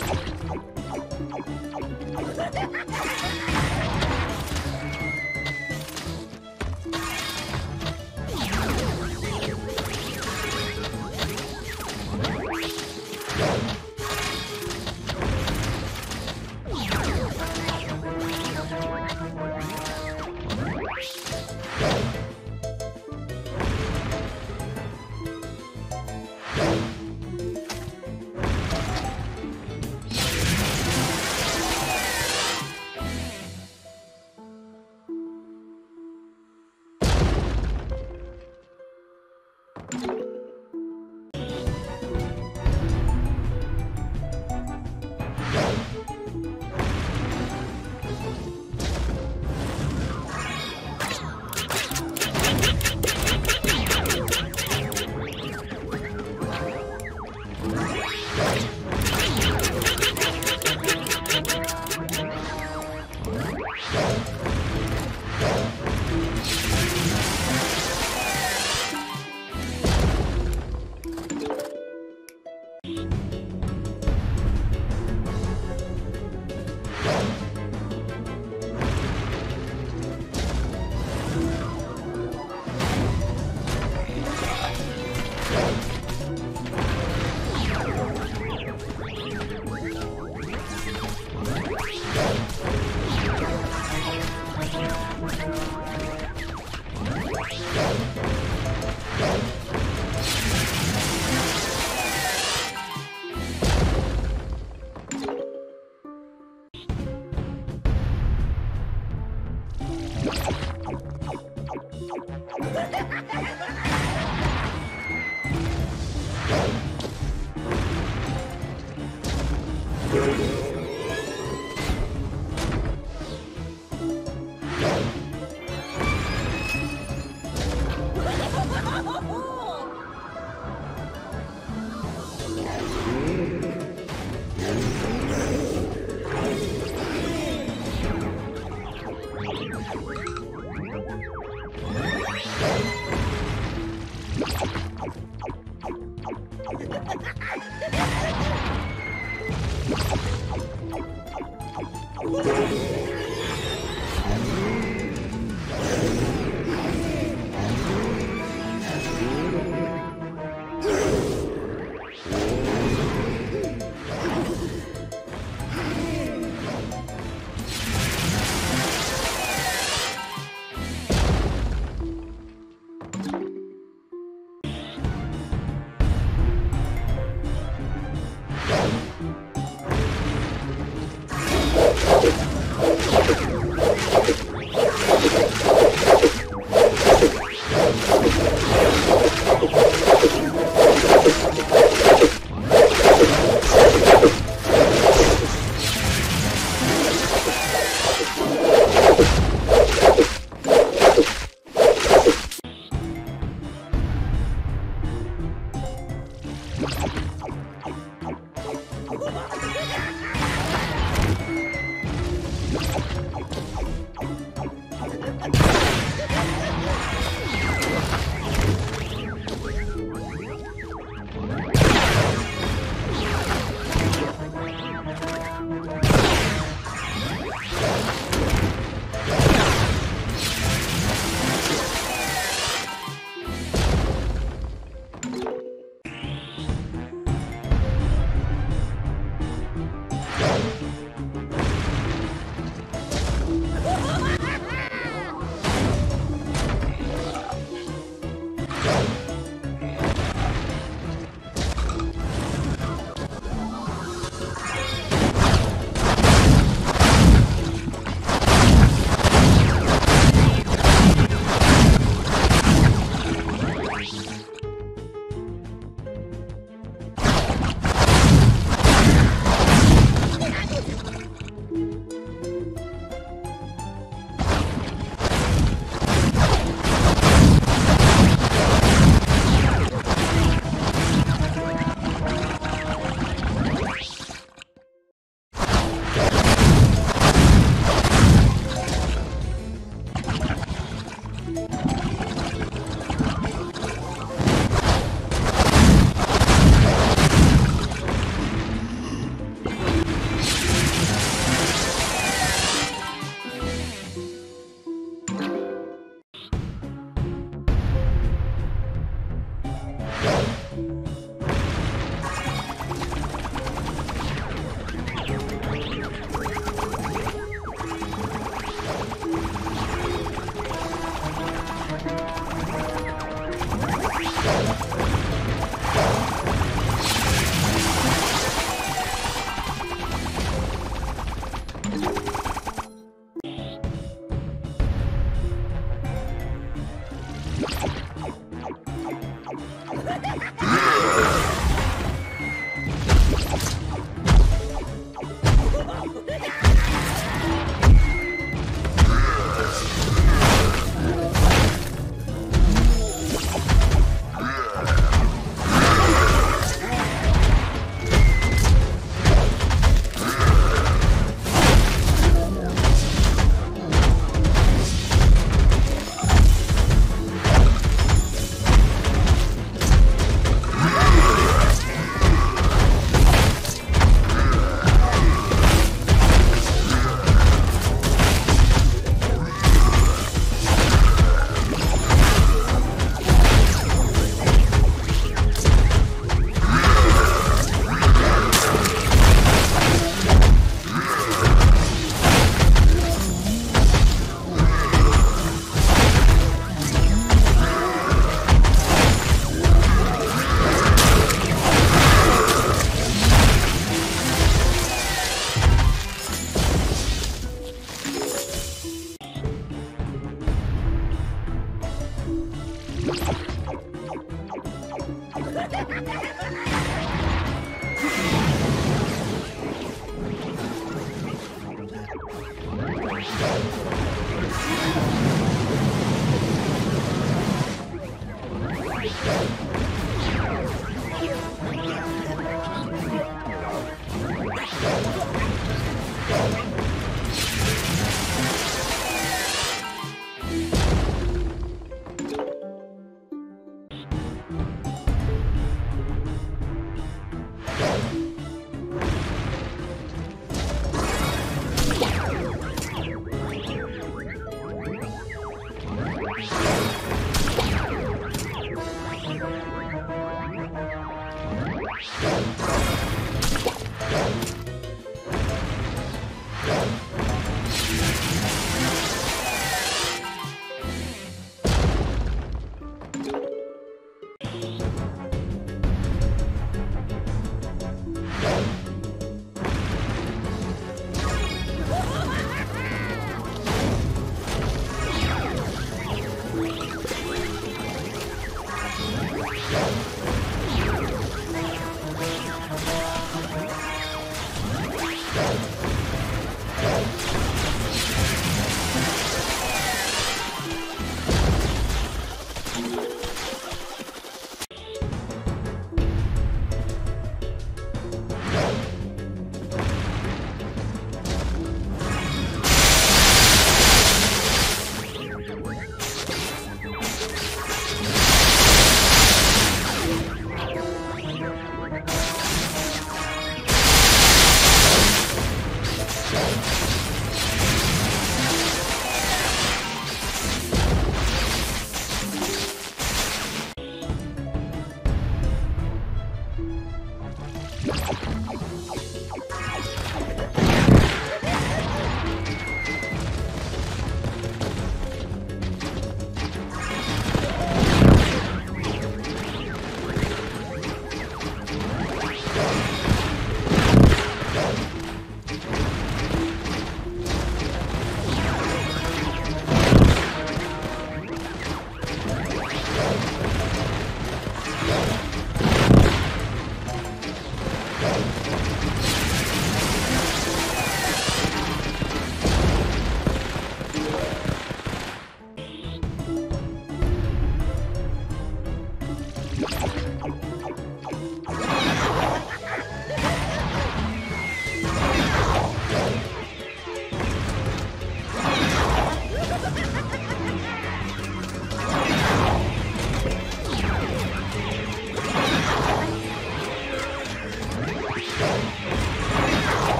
Ha ha ha! ハハハハ!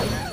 Yeah.